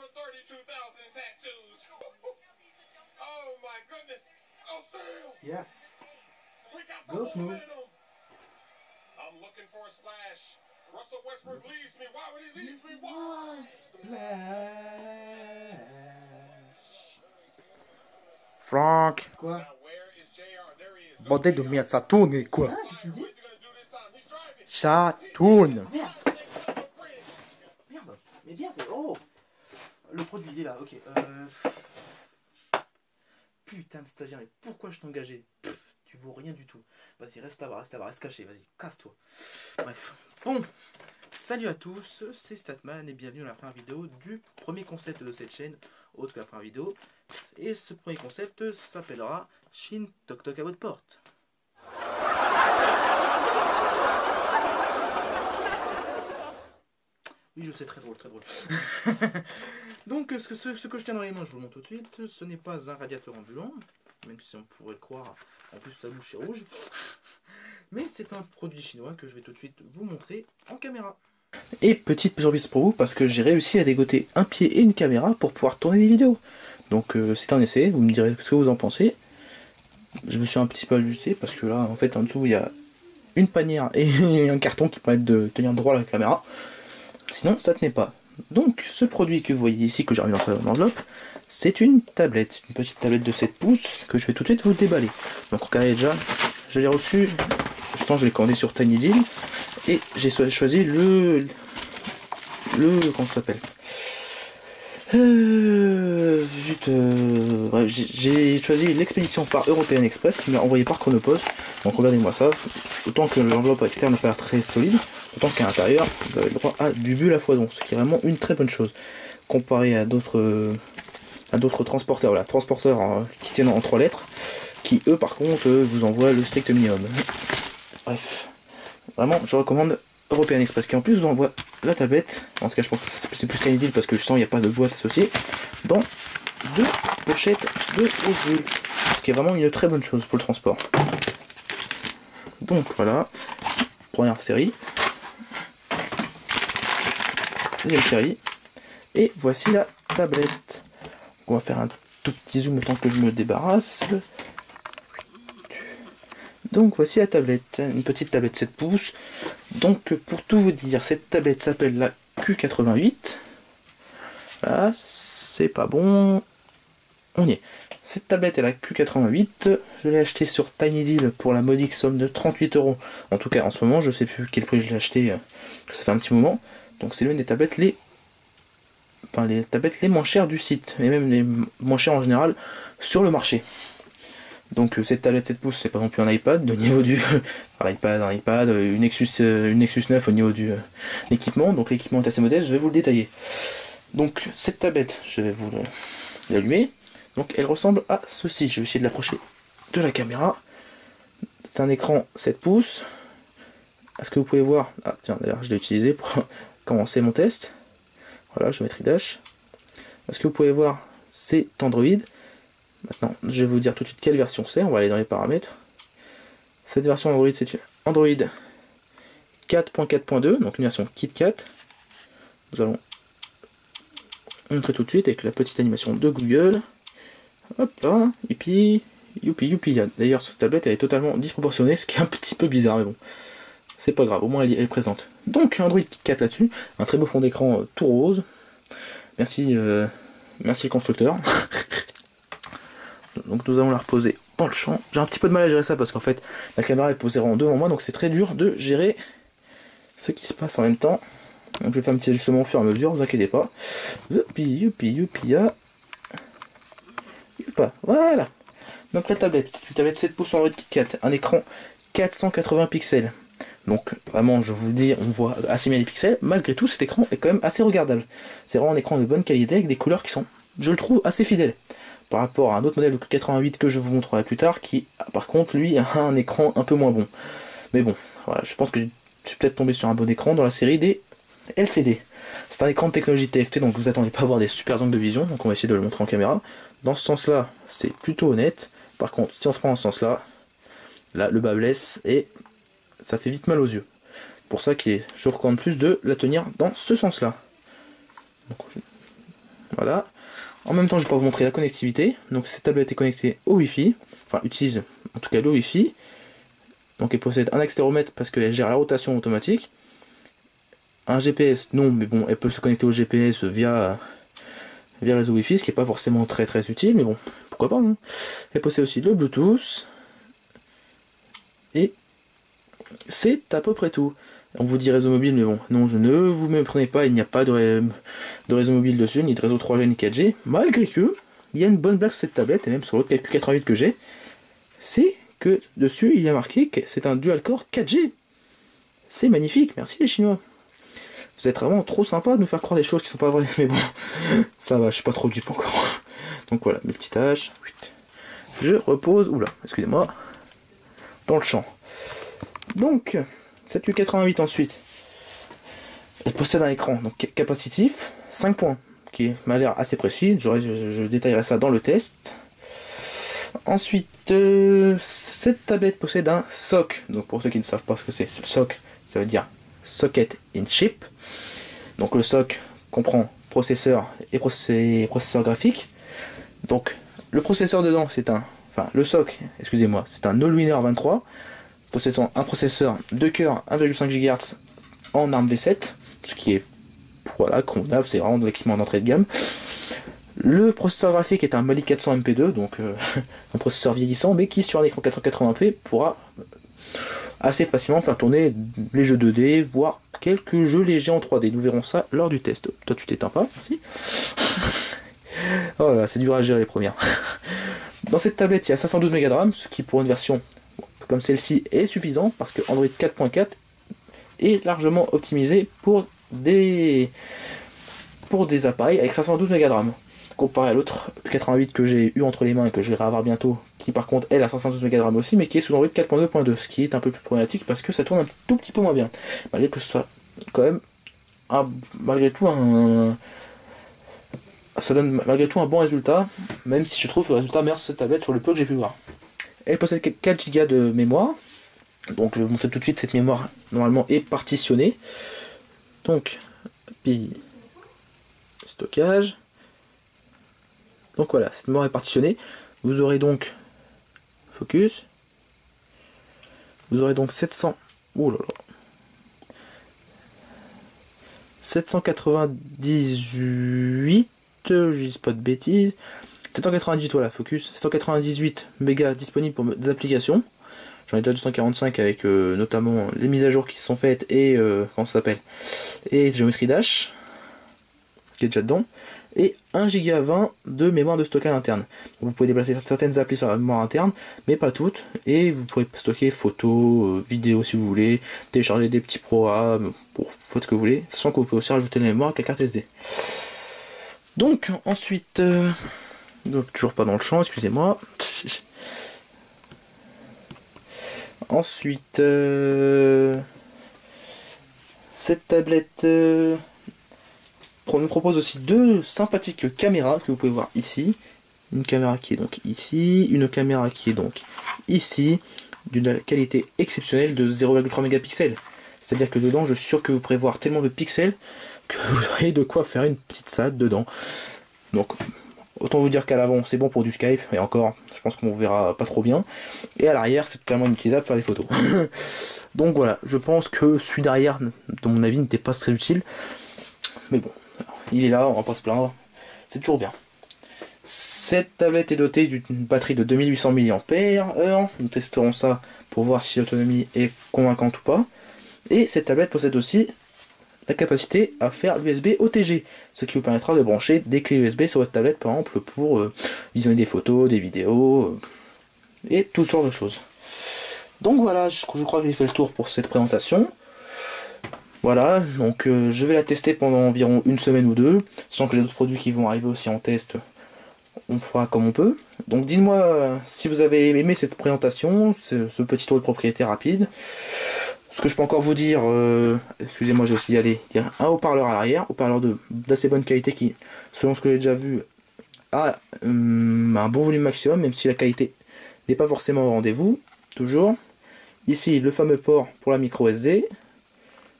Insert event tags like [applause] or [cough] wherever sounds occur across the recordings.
for 32,000 tattoos. [laughs] oh my goodness. Oh. Yes. We got Go the smooth. momentum. I'm looking for a splash. Russell Westbrook leaves me. Why would he leave me? Why? Franck, Quoi Now, where is JR? There he is. bordel de merde, ça tourne quoi Hein Qu'est-ce que Le produit, il est là, ok. Euh... Putain de stagiaire, mais pourquoi je Pff, Tu vaux rien du tout. Vas-y, reste là-bas, reste là-bas, reste caché, vas-y, casse-toi. Bref. Bon Salut à tous, c'est Statman et bienvenue dans la première vidéo du premier concept de cette chaîne, autre que la première vidéo. Et ce premier concept s'appellera Shin Tok Tok à votre porte. Je sais, très drôle, très drôle. [laughs] Donc, ce que, ce, ce que je tiens dans les mains, je vous le montre tout de suite, ce n'est pas un radiateur ambulant, même si on pourrait le croire, en plus sa bouche est rouge, [laughs] mais c'est un produit chinois que je vais tout de suite vous montrer en caméra. Et petite surprise pour vous, parce que j'ai réussi à dégoter un pied et une caméra pour pouvoir tourner des vidéos. Donc euh, c'est un essai, vous me direz ce que vous en pensez. Je me suis un petit peu ajusté, parce que là, en fait, en dessous, il y a une panière et [laughs] un carton qui permettent de tenir droit la caméra. Sinon, ça tenait pas. Donc, ce produit que vous voyez ici, que j'ai remis dans l'enveloppe, c'est une tablette, une petite tablette de 7 pouces que je vais tout de suite vous déballer. Donc, regardez déjà, je l'ai reçu, je je l'ai commandé sur Tiny Deal, et j'ai cho- choisi le. Le. Comment ça s'appelle? Euh, euh, j'ai- choisi l'expédition par European Express qui m'a envoyé par Chronopost. Donc regardez-moi ça. Autant que l'enveloppe externe l'air très solide, autant qu'à l'intérieur, vous avez le droit à du bulle à foison, ce qui est vraiment une très bonne chose. Comparé à d'autres à d'autres transporteurs, voilà, transporteurs euh, qui tiennent en trois lettres, qui eux par contre euh, vous envoient le strict minimum. Bref, vraiment je recommande European Express qui en plus vous envoie la tablette, en tout cas je pense que c'est plus Tiny Deal parce que justement il n'y a pas de boîte associée, dans deux pochettes de bulles, ce qui est vraiment une très bonne chose pour le transport. Donc voilà, première série, deuxième série, et voici la tablette. On va faire un tout petit zoom temps que je me débarrasse. Donc voici la tablette, une petite tablette 7 pouces. Donc pour tout vous dire, cette tablette s'appelle la Q88. Voilà, c'est pas bon. On y est. Cette tablette est la Q88. Je l'ai achetée sur Tiny Deal pour la modique somme de 38 euros. En tout cas en ce moment, je sais plus quel prix je l'ai acheté. euh, Ça fait un petit moment. Donc c'est l'une des tablettes les enfin les tablettes les moins chères du site et même les moins chères en général sur le marché. Donc euh, cette tablette 7 pouces c'est pas non plus un iPad au niveau du [laughs] iPad, un iPad, euh, une Nexus, euh, une Nexus 9 au niveau du l'équipement. Donc l'équipement est assez modeste, je vais vous le détailler. Donc cette tablette, je vais vous l'allumer. Donc elle ressemble à ceci. Je vais essayer de l'approcher de la caméra. C'est un écran 7 pouces. Est-ce que vous pouvez voir? Ah tiens d'ailleurs je l'ai utilisé pour [laughs] commencer mon test. Voilà, je vais mettre Dash. Est-ce que vous pouvez voir? C'est Android. Maintenant, je vais vous dire tout de suite quelle version c'est. On va aller dans les paramètres. Cette version Android, c'est Android 4.4.2, donc une version KitKat. Nous allons montrer tout de suite avec la petite animation de Google. Hop là, et puis youpi youpi. D'ailleurs, cette tablette elle est totalement disproportionnée, ce qui est un petit peu bizarre, mais bon, c'est pas grave, au moins elle, elle est présente. Donc Android KitKat là-dessus, un très beau fond d'écran euh, tout rose. Merci, euh, merci le constructeur. [laughs] Donc nous allons la reposer dans le champ. J'ai un petit peu de mal à gérer ça parce qu'en fait la caméra est posée en devant moi, donc c'est très dur de gérer ce qui se passe en même temps. Donc je vais faire un petit ajustement au fur et à mesure, vous inquiétez pas. Youpi, youpi, youpi. Youpa, voilà. Donc la tablette, c'est une tablette 7 pouces Android KitKat, un écran 480 pixels. Donc vraiment, je vous le dis, on voit assez bien les pixels. Malgré tout, cet écran est quand même assez regardable. C'est vraiment un écran de bonne qualité avec des couleurs qui sont, je le trouve, assez fidèles. Par rapport à un autre modèle de 88 que je vous montrerai plus tard, qui par contre lui a un écran un peu moins bon. Mais bon, je pense que je suis peut-être tombé sur un bon écran dans la série des LCD. C'est un écran de technologie TFT, donc vous attendez pas à avoir des super angles de vision, donc on va essayer de le montrer en caméra. Dans ce sens-là, c'est plutôt honnête. Par contre, si on se prend dans ce sens-là, là, le bas blesse et ça fait vite mal aux yeux. Pour ça que je recommande plus de la tenir dans ce sens-là. Voilà. En même temps, je vais pas vous montrer la connectivité. Donc cette tablette est connectée au Wi-Fi. Enfin, utilise en tout cas le Wi-Fi. Donc elle possède un accéléromètre parce qu'elle gère la rotation automatique. Un GPS, non, mais bon, elle peut se connecter au GPS via, via le réseau Wi-Fi, ce qui n'est pas forcément très très utile, mais bon, pourquoi pas. Hein. Elle possède aussi le Bluetooth. Et c'est à peu près tout. On vous dit réseau mobile, mais bon, non, je ne vous méprenez pas, il n'y a pas de, de, réseau mobile dessus, ni de réseau 3G ni 4G. Malgré que, il y a une bonne blague sur cette tablette, et même sur l'autre Q88 que j'ai, c'est que dessus, il y a marqué que c'est un dual-core 4G. C'est magnifique, merci les Chinois. Vous êtes vraiment trop sympa de nous faire croire des choses qui sont pas vraies, [laughs] mais bon, ça va, je suis pas trop dupe encore. Donc voilà, multitâche. Je repose, oula, excusez-moi, dans le champ. Donc, cette U88 ensuite, elle possède un écran donc capacitif, 5 points, qui m'a l'air assez précis, je, je, détaillerai ça dans le test. Ensuite, euh, cette tablette possède un SOC, donc pour ceux qui ne savent pas ce que c'est, SOC, ça veut dire Socket in Chip. Donc le SOC comprend processeur et processeur graphique. Donc le processeur dedans, c'est un, enfin le SOC, excusez-moi, c'est un Allwinner 23 possèdant un processeur de cœur 1,5 GHz en ARM V7, ce qui est voilà, convenable, c'est vraiment de l'équipement d'entrée de gamme. Le processeur graphique est un Mali 400 MP2, donc euh, [laughs] un processeur vieillissant, mais qui sur un écran 480p pourra assez facilement faire tourner les jeux 2D, voire quelques jeux légers en 3D. Nous verrons ça lors du test. Toi tu t'éteins pas, merci. [laughs] voilà, c'est dur à gérer les premières. [laughs] Dans cette tablette, il y a 512 Mb de RAM, ce qui pour une version comme celle-ci est suffisant parce que Android 4.4 est largement optimisé pour des appareils avec 512 Mb de RAM comparé à l'autre 88 que j'ai eu entre les mains et que je vais avoir bientôt, qui par contre elle a 512 Mb de RAM aussi, mais qui est sous Android 4.2.2, ce qui est un peu plus problématique parce que ça tourne un tout petit peu moins bien, malgré que ce soit quand même malgré tout un ça donne malgré tout un bon résultat, même si je trouve le résultat meilleur sur cette tablette sur le peu que j'ai pu voir. Elle possède 4 Go de mémoire. Donc je vais vous montrer tout de suite cette mémoire normalement est partitionnée. Donc, puis stockage. Donc voilà, cette mémoire est partitionnée. Vous aurez donc focus. Vous aurez donc 700. Oh là là. 798, je dis pas de bêtises. 798, voilà, focus. 798 mégas disponibles pour des applications. J'en ai déjà 245 avec euh, notamment les mises à jour qui sont faites et euh, comment ça s'appelle? Et géométrie Dash qui est déjà dedans et 1 Go 20 de mémoire de stockage interne. Vous pouvez déplacer certaines applis sur la mémoire interne, mais pas toutes, et vous pouvez stocker photos, euh, vidéos si vous voulez, télécharger des petits programmes, pour faire ce que vous voulez, sans que vous pouvez aussi rajouter la mémoire avec la carte SD. Donc ensuite, donc toujours pas dans le champ, excusez-moi. Ensuite, euh, cette tablette euh, nous propose aussi deux sympathiques caméras que vous pouvez voir ici. Une caméra qui est donc ici, une caméra qui est donc ici, d'une qualité exceptionnelle de 0,3 mégapixels. C'est-à-dire que dedans, je suis sûr que vous pourrez voir tellement de pixels que vous aurez de quoi faire une petite SAD dedans. Donc Autant vous dire qu'à l'avant c'est bon pour du Skype, et encore, je pense qu'on verra pas trop bien. Et à l'arrière c'est totalement inutilisable pour faire des photos. [laughs] Donc voilà, je pense que celui derrière, dans mon avis, n'était pas très utile. Mais bon, il est là, on va pas se plaindre. C'est toujours bien. Cette tablette est dotée d'une batterie de 2800 mAh. Nous testerons ça pour voir si l'autonomie est convaincante ou pas. Et cette tablette possède aussi la capacité à faire l'USB OTG, ce qui vous permettra de brancher des clés USB sur votre tablette par exemple pour euh, visionner des photos, des vidéos euh, et toutes sortes de choses. Donc voilà, je, crois que j'ai fait le tour pour cette présentation. Voilà, donc euh, je vais la tester pendant environ une semaine ou deux, sachant que j'ai d'autres produits qui vont arriver aussi en test, on fera comme on peut. Donc dites-moi si vous avez aimé cette présentation, ce, ce petit tour de propriété rapide. Ce que je peux encore vous dire, euh, excusez-moi, aussi y aller. Il y a un haut-parleur à l'arrière, haut-parleur d'assez bonne qualité qui, selon ce que j'ai déjà vu, a hum, un bon volume maximum, même si la qualité n'est pas forcément au rendez-vous. Toujours. Ici, le fameux port pour la micro SD.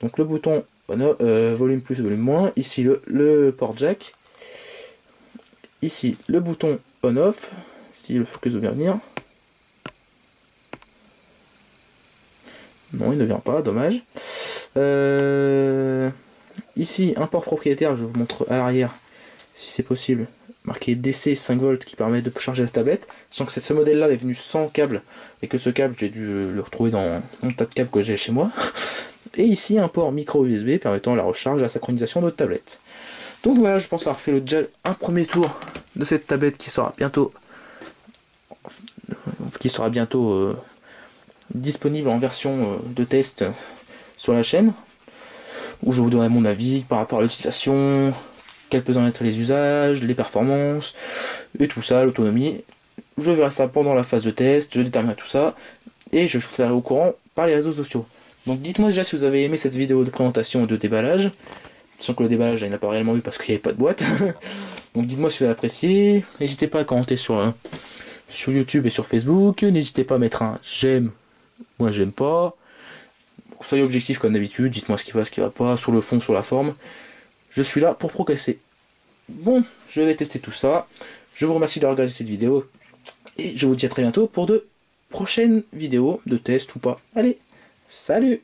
Donc le bouton euh, volume plus, volume moins. Ici, le, le port jack. ici le bouton on-off, si le focus veut bien venir. Non, il ne vient pas, dommage. Euh, ici, un port propriétaire, je vous montre à l'arrière, si c'est possible, marqué DC 5 volts qui permet de charger la tablette. Sans que ce modèle-là est venu sans câble et que ce câble, j'ai dû le retrouver dans mon tas de câbles que j'ai chez moi. [laughs] Et ici, un port micro USB permettant la recharge et la synchronisation de tablette. Donc voilà, je pense avoir fait le, déjà un premier tour de cette tablette qui sera bientôt qui sera bientôt euh, disponible en version euh, de test sur la chaîne où je vous donnerai mon avis par rapport à l'utilisation, quels peuvent en être les usages, les performances et tout ça, l'autonomie. Je verrai ça pendant la phase de test, je déterminerai tout ça et je vous serai au courant par les réseaux sociaux. Donc dites-moi déjà si vous avez aimé cette vidéo de présentation et de déballage. Sans que le déballage, il n'a pas réellement eu parce qu'il n'y avait pas de boîte. [laughs] Donc dites-moi si vous avez apprécié. N'hésitez pas à commenter sur, euh, sur YouTube et sur Facebook. N'hésitez pas à mettre un j'aime. Moi j'aime pas. Soyez objectif comme d'habitude. Dites-moi ce qui va, ce qui va pas, sur le fond, sur la forme. Je suis là pour progresser. Bon, je vais tester tout ça. Je vous remercie d'avoir regardé cette vidéo. Et je vous dis à très bientôt pour de prochaines vidéos de test ou pas. Allez, salut